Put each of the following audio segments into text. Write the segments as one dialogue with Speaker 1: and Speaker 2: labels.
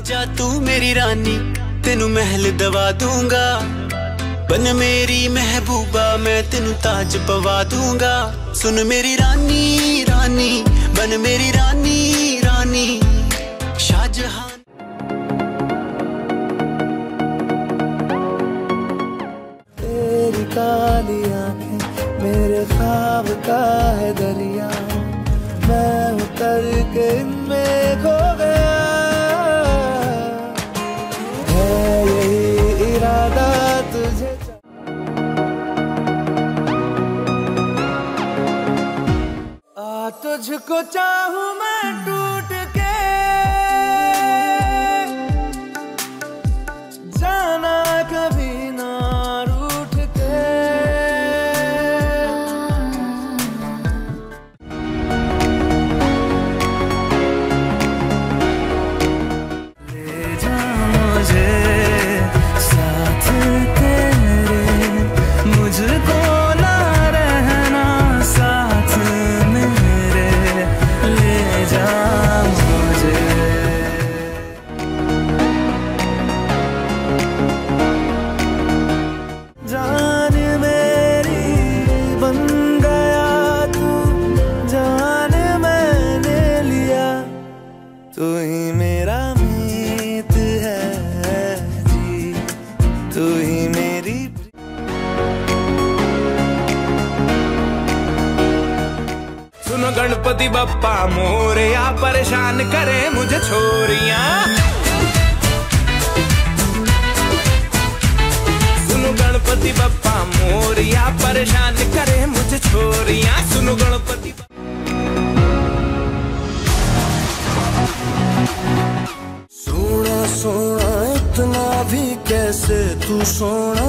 Speaker 1: जा तू मेरी रानी, तेनू महल दवा दूँगा। बन मेरी महबूबा, मैं तेनू ताज पवा दूँगा। सुन मेरी रानी रानी, बन मेरी रानी रानी, शाहजहां।
Speaker 2: काली आँखें मेरे ख्वाब का है दरिया। मैं उतर के इनमें खो तुझको चाहूँ मैं तू ही मेरा जी मेरी
Speaker 3: सुनो गणपति बप्पा मोरया परेशान करे मुझे छोरियाँ छोरियाँ सुनो गणपति
Speaker 2: सोना सोना इतना भी कैसे तू सोना?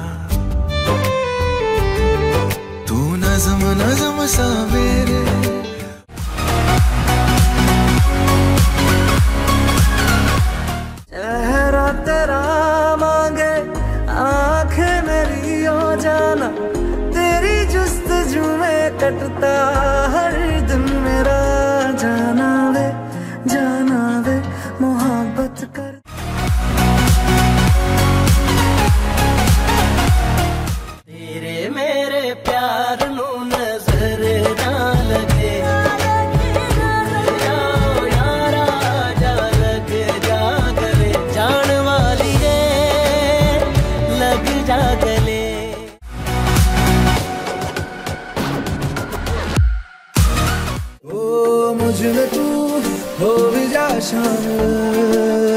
Speaker 2: मेरी ओ जाना तेरी जुस्त जुमे कटता हर çağır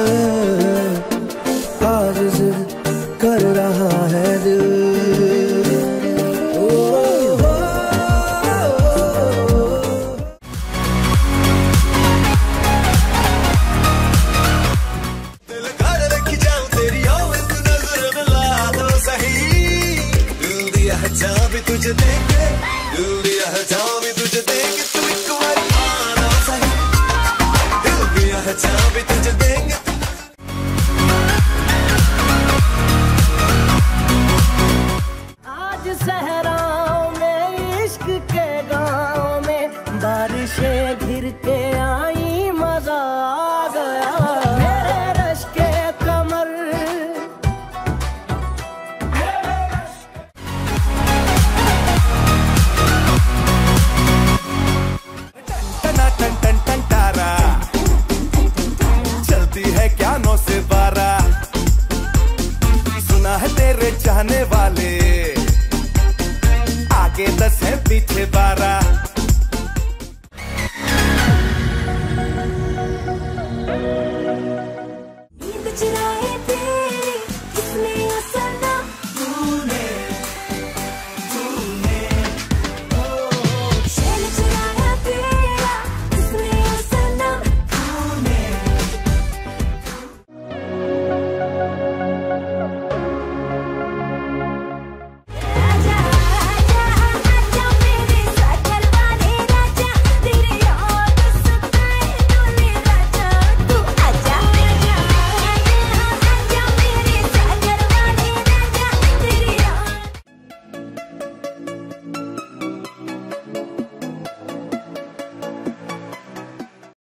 Speaker 2: जाएगा